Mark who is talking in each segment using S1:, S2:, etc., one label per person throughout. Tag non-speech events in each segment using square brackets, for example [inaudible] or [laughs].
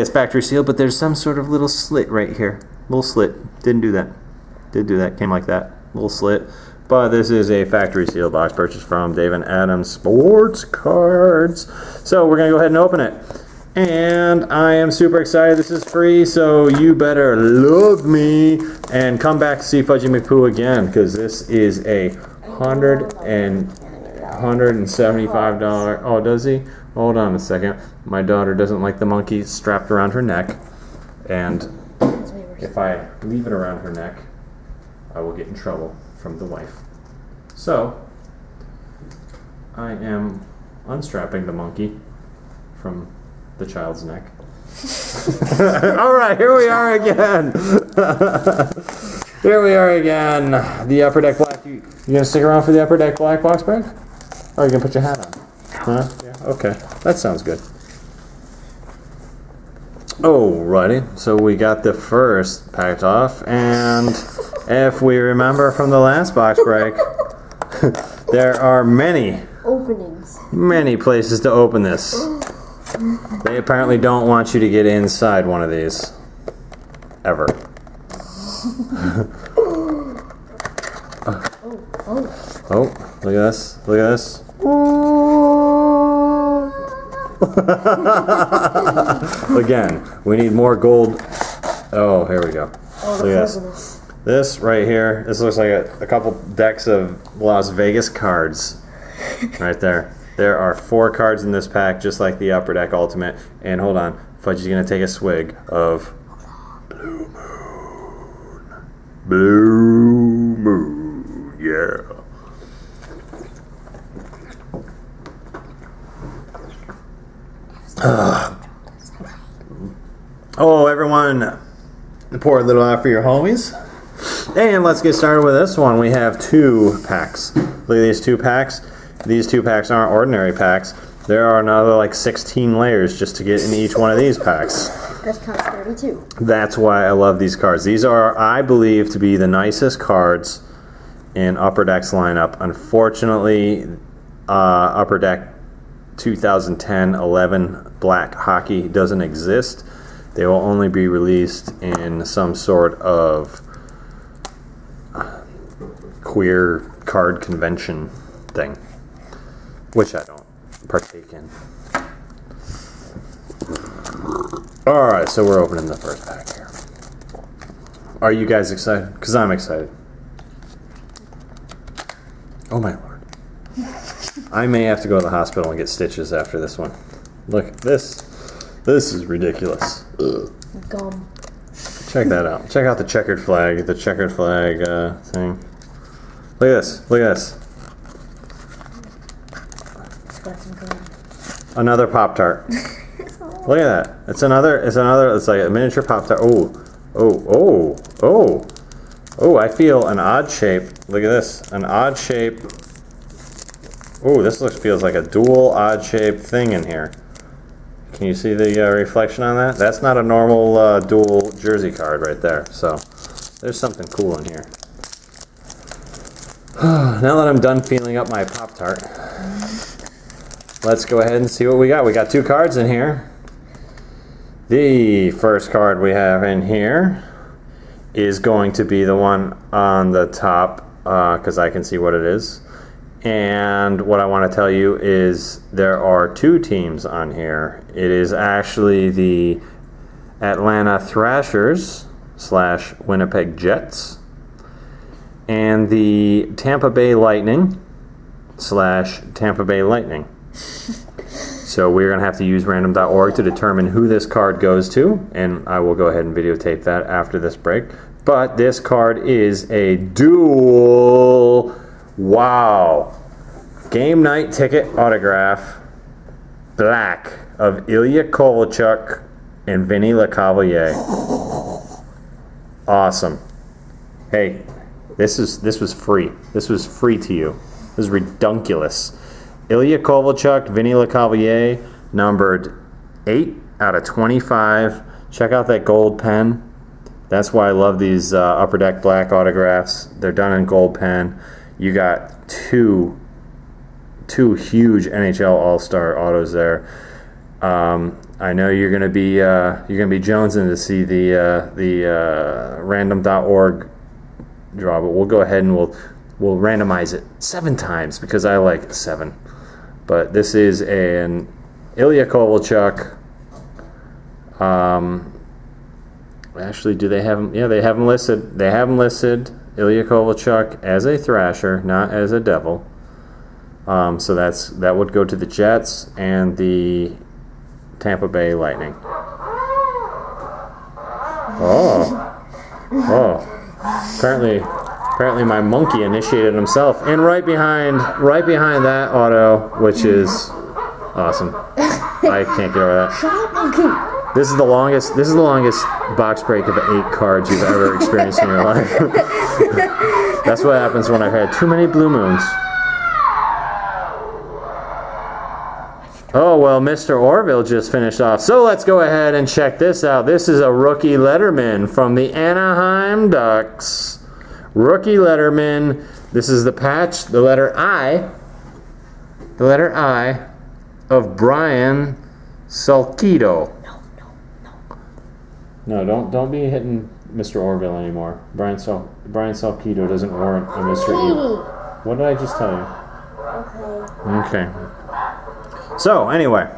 S1: It's factory sealed, but there's some sort of little slit right here. Little slit. Didn't do that. Did do that. Came like that. Little slit. But this is a factory sealed box purchased from Dave and Adams Sports Cards. So we're going to go ahead and open it. And I am super excited. This is free, so you better love me and come back to see Fudgy McPoo again because this is a hundred and hundred and seventy-five dollar. Oh, does he? Hold on a second. My daughter doesn't like the monkey strapped around her neck, and if I leave it around her neck, I will get in trouble from the wife. So I am unstrapping the monkey from the child's neck. [laughs] All right, here we are again. [laughs] here we are again. The upper deck black. You, you gonna stick around for the upper deck black box break? Oh, are you gonna put your hat on? Huh? Yeah. Okay, that sounds good. Alrighty, so we got the first packed off, and [laughs] if we remember from the last box break, [laughs] there are many,
S2: Openings.
S1: many places to open this. They apparently don't want you to get inside one of these. Ever. [laughs]
S2: oh,
S1: Oh. Oh, look at this. Look at this. Again, we need more gold. Oh, here we go.
S2: Oh,
S1: at this. This right here, this looks like a, a couple decks of Las Vegas cards. right there. There are four cards in this pack, just like the Upper Deck Ultimate. And hold on, Fudgy's gonna take a swig of Blue Moon. Blue Oh, everyone, pour a little out for your homies. And let's get started with this one. We have two packs. Look at these two packs. These two packs aren't ordinary packs. There are another like 16 layers just to get in each one of these packs.
S2: That counts 32.
S1: That's why I love these cards. These are, I believe, to be the nicest cards in Upper Deck's lineup. Unfortunately, uh, Upper Deck 2010-11 Black Hockey doesn't exist. They will only be released in some sort of queer card convention thing, which I don't partake in. All right, so we're opening the first pack here. Are you guys excited? Because I'm excited. Oh my. I may have to go to the hospital and get stitches after this one. Look, this this is ridiculous. Ugh.
S2: Gum.
S1: Check that out. Check out the checkered flag, the checkered flag uh, thing. Look at this. Look at this.
S2: It's got some gum.
S1: Another Pop Tart. [laughs] Look at that. It's another. It's another. It's like a miniature Pop Tart. Oh, oh, oh, oh, oh! I feel an odd shape. Look at this. An odd shape. Oh, this looks feels like a dual odd shaped thing in here. Can you see the uh, reflection on that? That's not a normal uh, dual jersey card right there. So there's something cool in here. [sighs] now that I'm done feeling up my Pop Tart, let's go ahead and see what we got. We got two cards in here. The first card we have in here is going to be the one on the top because I can see what it is. And what I want to tell you is there are two teams on here. It is actually the Atlanta Thrashers slash Winnipeg Jets and the Tampa Bay Lightning slash Tampa Bay Lightning. [laughs] So we're going to have to use random.org to determine who this card goes to, and I will go ahead and videotape that after this break. But this card is a dual, wow, game night ticket autograph, black of Ilya Kovalchuk and Vinny Lecavalier. Awesome. Hey, this is this was free. This was free to you. This is redunculous. Ilya Kovalchuk, Vinny Lecavalier, numbered 8 out of 25. Check out that gold pen. That's why I love these uh, Upper Deck Black autographs. They're done in gold pen. You got two, two huge NHL All-Star autos there. Um, I know you're gonna be uh, you're gonna be jonesing to see the uh, the uh, random.org draw, but we'll go ahead and we'll we'll randomize it seven times because I like seven. But this is an Ilya Kovalchuk. Um, actually, do they have him? Yeah, they have him listed. They have him listed Ilya Kovalchuk as a Thrasher, not as a Devil. Um, so that's that would go to the Jets and the Tampa Bay Lightning. Oh, oh! Apparently, apparently my monkey initiated himself, and right behind, right behind that auto, which is awesome. I can't get over that.
S2: Shut up, monkey.
S1: This is the longest. This is the longest box break of eight cards you've ever experienced in your life. [laughs] That's what happens when I've had too many blue moons. Oh well, Mr. Orville just finished off. So let's go ahead and check this out. This is a rookie Letterman from the Anaheim Ducks. Rookie Letterman. This is the patch, the letter I. The letter I of Brian Salcido.
S2: No, no, no.
S1: No, don't don't be hitting Mr. Orville anymore. Brian Sal Brian Salcido doesn't warrant a Mr. Evil. What did I just tell you?
S2: Okay.
S1: Okay. So anyway,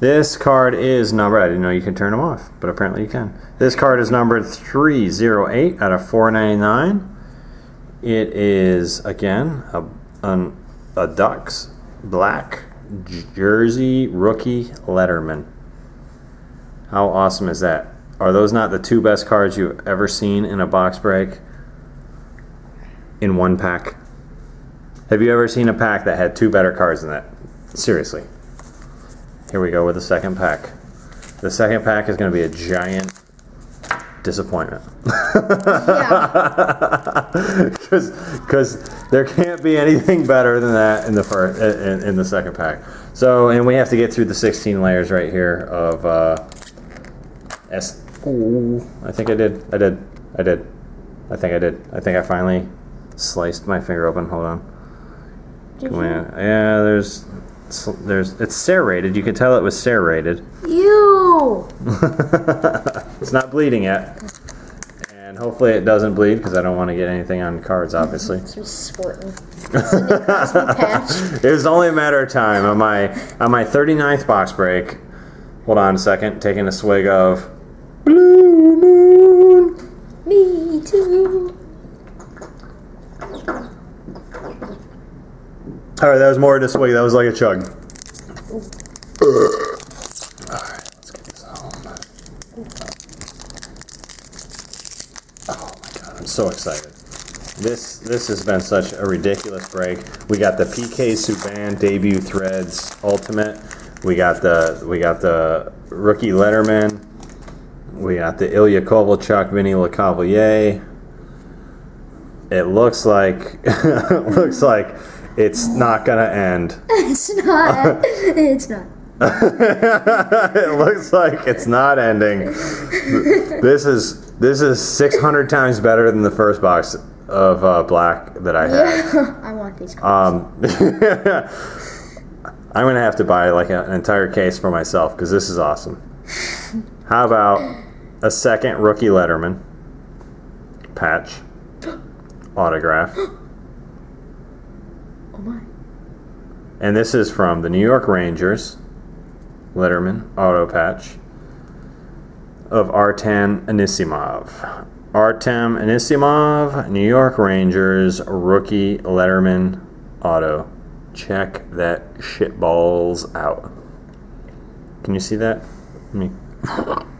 S1: this card is numbered. I didn't know you could turn them off, but apparently you can. This card is numbered 308 out of 499. It is again a an, a Ducks black jersey rookie Letterman. How awesome is that? Are those not the two best cards you've ever seen in a box break in one pack? Have you ever seen a pack that had two better cards than that? Seriously. Here we go with the second pack. The second pack is going to be a giant disappointment. Because [laughs] there can't be anything better than that in the first in, in the second pack. So, and we have to get through the 16 layers right here of uh, S. Ooh, I think I did. I did. I did. I think I did. I think I finally sliced my finger open. Hold on.
S2: Did
S1: Come on. Yeah, there's there's it's serrated. You can tell it was serrated.
S2: You. [laughs]
S1: it's not bleeding yet. And hopefully it doesn't bleed because I don't want to get anything on cards, obviously.
S2: Squirting. [laughs] It's a new.
S1: It was only a matter of time on my on my 39th box break. Hold on a second, taking a swig of Blue Moon.
S2: Me too.
S1: All right, that was more a swig. That was like a chug. All right, let's get this home. Oh my god, I'm so excited. This this has been such a ridiculous break. We got the PK Subban debut threads ultimate. We got the we got the rookie Letterman. We got the Ilya Kovalchuk, Vinny Lecavalier. It looks like it [laughs] looks like it's not gonna end. [laughs]
S2: It's not. It's not. [laughs]
S1: it looks like it's not ending. This is this is 600 times better than the first box of uh, black that I had.
S2: Yeah, [laughs] I want these cards.
S1: Um, I'm gonna have to buy like an entire case for myself because this is awesome. How about a second rookie Letterman patch [gasps] autograph?
S2: Oh my.
S1: And this is from the New York Rangers, Letterman auto patch of Artem Anisimov. Artem Anisimov, New York Rangers rookie Letterman auto. Check that shit balls out. Can you see that? Me. [laughs]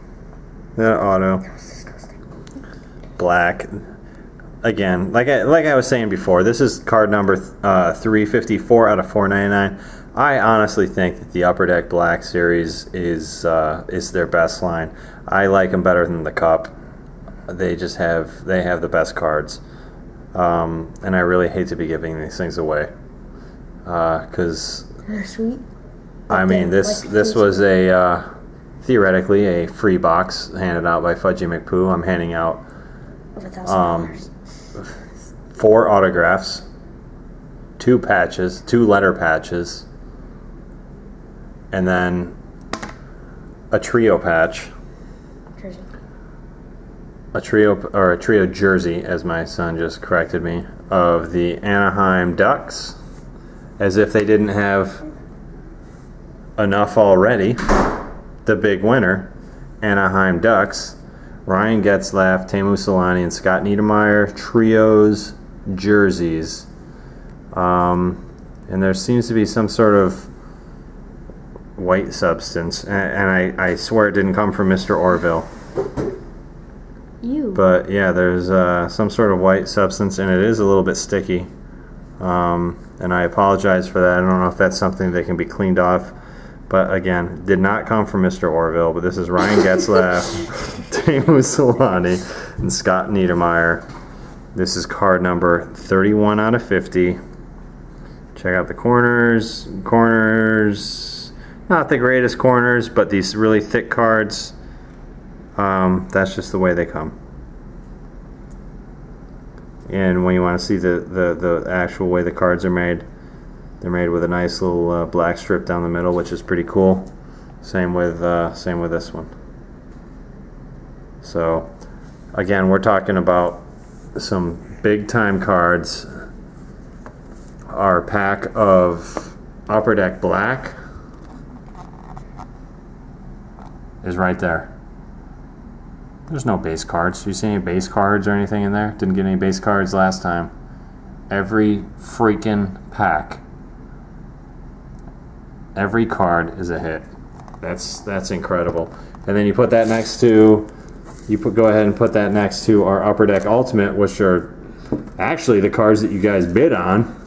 S1: That auto. Black. Again, like I like I was saying before, this is card number uh, 354 out of 499. I honestly think that the Upper Deck Black series is uh, is their best line. I like them better than the Cup. They just have they have the best cards, um, and I really hate to be giving these things away because
S2: They're sweet.
S1: I mean this
S2: like
S1: this was a uh, theoretically a free box handed out by Fudgy McPoo. I'm handing out
S2: Of a thousand
S1: um,
S2: dollars.
S1: Four autographs, two patches, two letter patches, and then a trio patch,
S2: Jersey.
S1: a trio or a trio jersey, as my son just corrected me, of the Anaheim Ducks, as if they didn't have enough already. The big winner, Anaheim Ducks, Ryan Getzlaf, Teemu Selanne, and Scott Niedermayer trios jerseys. Um, and there seems to be some sort of white substance, and, and I, I swear it didn't come from Mr. Orville.
S2: You.
S1: But yeah, there's uh, some sort of white substance, and it is a little bit sticky. Um, and I apologize for that. I don't know if that's something that can be cleaned off. But again, did not come from Mr. Orville. But this is Ryan [laughs] Getzlaf, Teemu [laughs] Selanne, and Scott Niedermayer. This is card number 31 out of 50. Check out the corners. Corners, not the greatest corners, but these really thick cards. Um, that's just the way they come. And when you want to see the, the, the actual way the cards are made, they're made with a nice little uh, black strip down the middle, which is pretty cool. Same with uh, same with this one. So, again, we're talking about some big time cards. Our pack of Upper Deck Black is right there. There's no base cards. You see any base cards or anything in there? Didn't get any base cards last time. Every freaking pack. Every card is a hit. That's that's incredible. And then you put that next to you put go ahead and put that next to our upper deck ultimate, which are actually the cards that you guys bid on.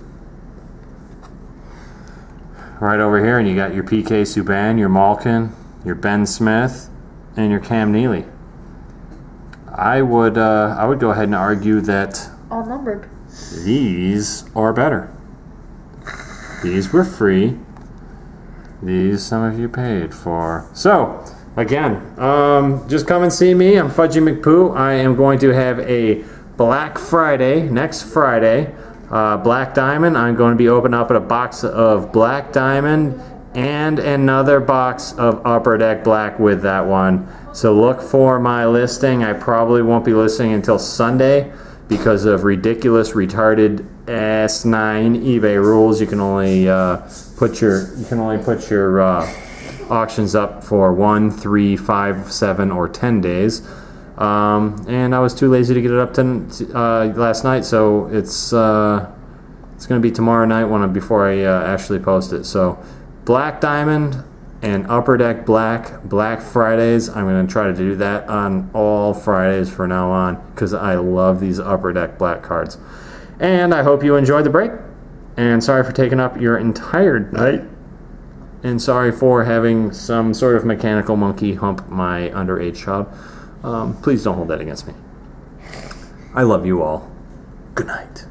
S1: Right over here, and you got your PK Subban, your Malkin, your Ben Smith, and your Cam Neely. I would uh, I would go ahead and argue that
S2: All numbered.
S1: these are better. These were free. These some of you paid for. So again, um, just come and see me. I'm Fudgy McPoo. I am going to have a Black Friday next Friday. Uh, Black Diamond. I'm going to be opening up a box of Black Diamond and another box of Upper Deck Black with that one. So look for my listing. I probably won't be listing until Sunday because of ridiculous, retarded S9 eBay rules. You can only uh, put your you can only put your uh, auctions up for one, three, five, seven, or ten days. Um, and I was too lazy to get it up to uh, last night, so it's uh, it's going to be tomorrow night when before I uh, actually post it. So Black Diamond and Upper Deck Black Black Fridays. I'm going to try to do that on all Fridays from now on because I love these Upper Deck Black cards. And I hope you enjoyed the break. And sorry for taking up your entire night. And sorry for having some sort of mechanical monkey hump my underage child. Um, please don't hold that against me. I love you all. Good night.